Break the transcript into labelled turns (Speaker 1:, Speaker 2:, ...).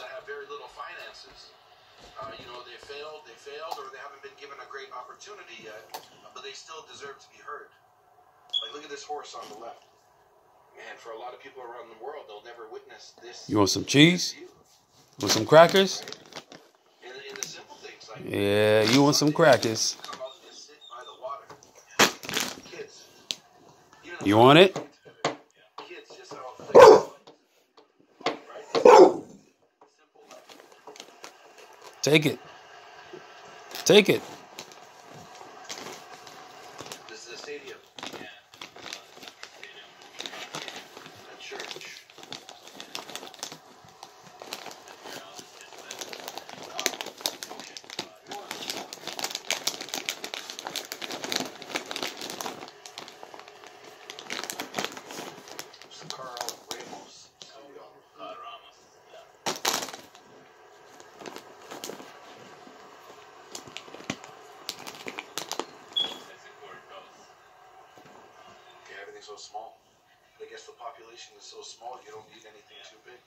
Speaker 1: that have very little finances. Uh, you know, they failed, they failed, or they haven't been given a great opportunity yet, but they still deserve to be heard. Like, look at this horse on the left. Man, for a lot of people around the world, they'll never witness this.
Speaker 2: You want some cheese?
Speaker 1: view.
Speaker 2: Want some crackers?
Speaker 1: In, in the simple things, like
Speaker 2: Yeah, you want some crackers.
Speaker 1: come out and just sit by the water. Kids. You, know,
Speaker 2: You want it? Take it. Take it.
Speaker 1: this is a stadium. A so small. I guess the population is so small, you don't need anything too big.